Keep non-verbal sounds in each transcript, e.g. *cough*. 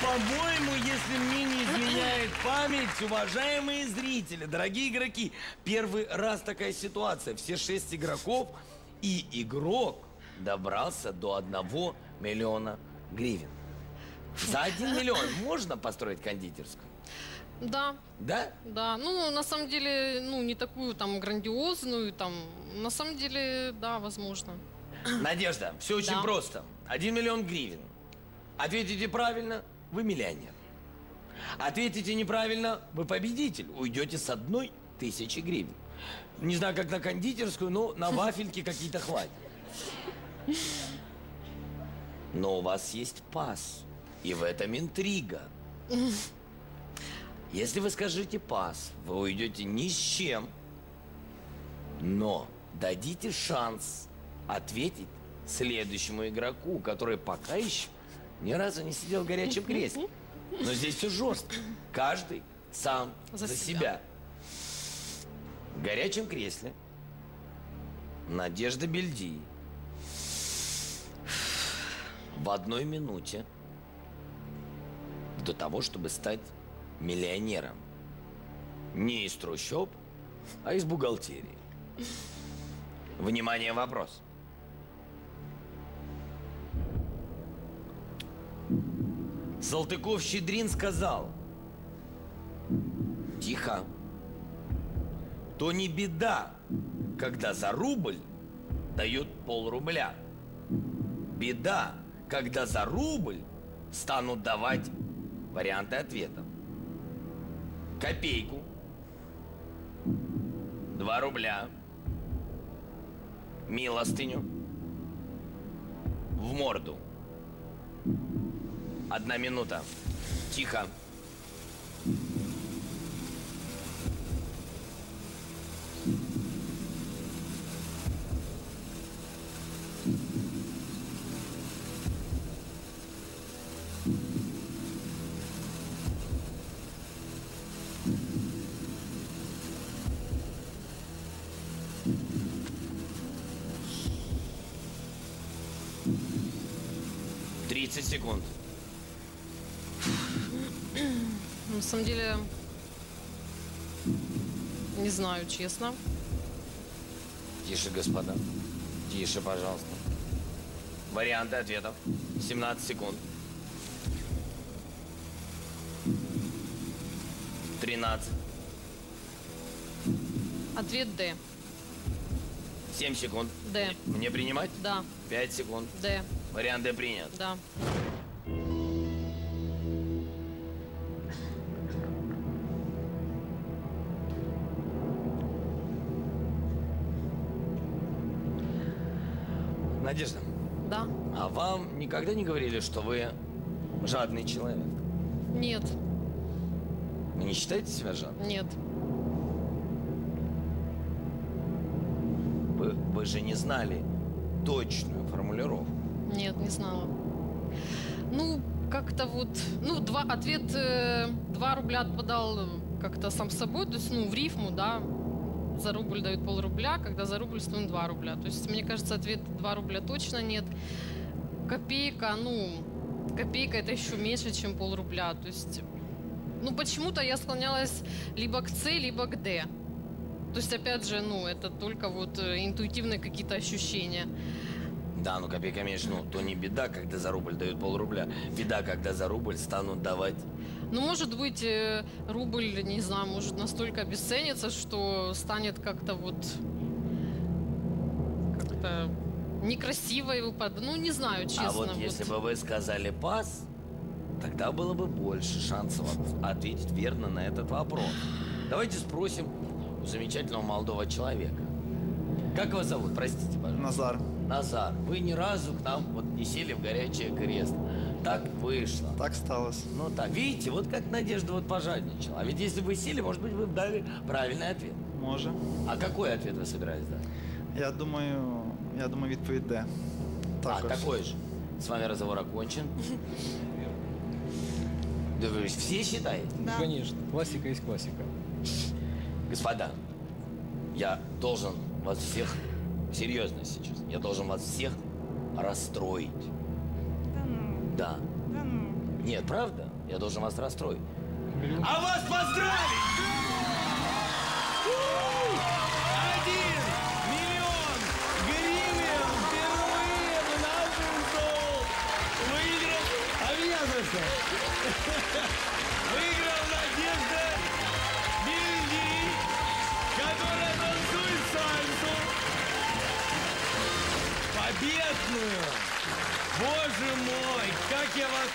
по-моему, если мне не изменяет память, уважаемые зрители, дорогие игроки, первый раз такая ситуация. Все шесть игроков и игрок добрался до одного миллиона гривен. За один *laughs* миллион можно построить кондитерскую? Да, Да? да. Ну, на самом деле, ну, не такую там грандиозную, там, на самом деле, да, возможно. Надежда, все очень Да. просто. Один миллион гривен. Ответите правильно, вы миллионер. Ответите неправильно, вы победитель. Уйдете с одной тысячи гривен. Не знаю, как на кондитерскую, но на *laughs* вафельки какие-то хватит. Но у вас есть пас. И в этом интрига. Если вы скажете пас, вы уйдете ни с чем. Но дадите шанс ответить следующему игроку, который пока еще ни разу не сидел в горячем кресле. Но здесь все жестко. Каждый сам за, За себя. себя. В горячем кресле Надежда Бельди в одной минуте до того, чтобы стать миллионером. Не из трущоб, а из бухгалтерии. Внимание, вопрос. Салтыков-Щедрин сказал. Тихо. То не беда, когда за рубль дают полрубля. Беда, когда за рубль станут давать варианты ответов. Копейку. Два рубля. Милостыню. В морду Одна минута. Тихо. Тридцать секунд. На самом деле, не знаю, честно. Тише, господа. Тише, пожалуйста. Варианты ответов. 17 секунд. 13. Ответ Д. 7 секунд. Д. Мне принимать? Да, 5 секунд. Д, Вариант Д принят. да. Надежда, Да. а вам никогда не говорили, что вы жадный человек? Нет, Вы не считаете себя жадным? нет. Вы, вы же не знали точную формулировку. Нет, не знала. Ну, как-то вот, ну, два, ответ э, 2 рубля отпадал э, как-то сам собой, то есть, ну, в рифму, да, за рубль дают полрубля, когда за рубль стоит 2 рубля. То есть, мне кажется, ответ 2 рубля точно нет. Копейка, ну, копейка это еще меньше, чем полрубля. То есть, ну, почему-то я склонялась либо к С, либо к Д. То есть, опять же, ну, это только вот э, интуитивные какие-то ощущения. Да, ну копейка меньше, ну, то не беда, когда за рубль дают полрубля. Беда, когда за рубль станут давать Ну, может быть, э, рубль, не знаю, может настолько обесценится, что станет как-то вот как-то некрасиво его под... Ну, не знаю, честно. А вот если бы вы сказали пас, тогда было бы больше шансов от- ответить верно на этот вопрос. Давайте спросим у замечательного молодого человека. Как вас зовут? Простите, пожалуйста. Назар, Назар, вы ни разу к нам вот не сели в горячее кресло. Так вышло. так сталося. Ну так, видите, вот как Надежда вот пожадничала. А ведь если бы вы сели, может быть, вы бы дали правильный ответ. Може. А какой ответ вы собирались дать? Я думаю, я думаю, відповідь Д. А, Також. такой же. С вами разговор окончен. Да вы все считаете? Ну, Конечно, классика есть классика. Господа, я должен вас всех, серьезно сейчас, я должен вас всех расстроить. Да. Нет, правда? Я должен вас расстроить. А вас поздравить!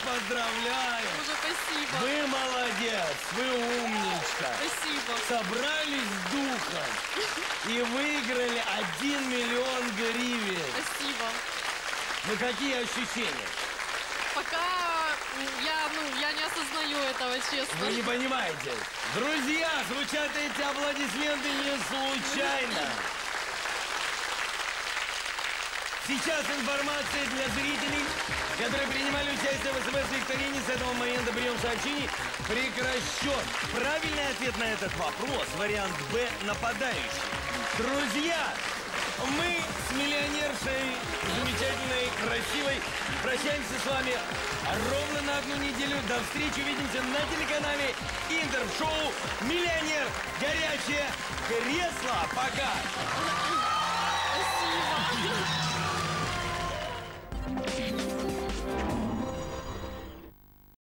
Поздравляю! Уже спасибо. Вы молодец, вы умничка. Спасибо. Собрались с духом и выиграли 1 миллион гривен. Спасибо. Ну какие ощущения? Пока я, ну, я не осознаю этого, честно. Вы не понимаете. Друзья, звучат эти аплодисменты не случайно. *laughs* Сейчас информация для зрителей, которые принимали участие в СМС-викторине. С этого момента прием сообщений прекращен. Правильный ответ на этот вопрос – вариант Б – нападающий. Друзья, мы с миллионершей, замечательной, красивой, прощаемся с вами ровно на одну неделю. До встречи, увидимся на телеканале Интер в шоу «Миллионер. Горячее кресло». Пока! Спасибо.